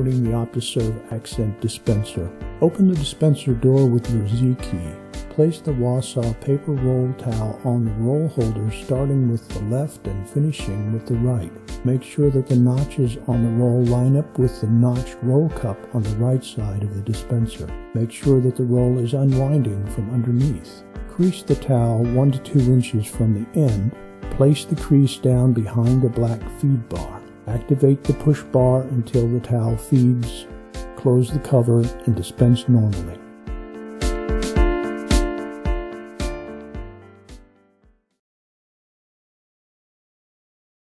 starting the OptiServ Accent dispenser. Open the dispenser door with your Z key. Place the Wausau paper roll towel on the roll holder starting with the left and finishing with the right. Make sure that the notches on the roll line up with the notched roll cup on the right side of the dispenser. Make sure that the roll is unwinding from underneath. Crease the towel 1 to 2 inches from the end. Place the crease down behind the black feed bar. Activate the push bar until the towel feeds. Close the cover and dispense normally.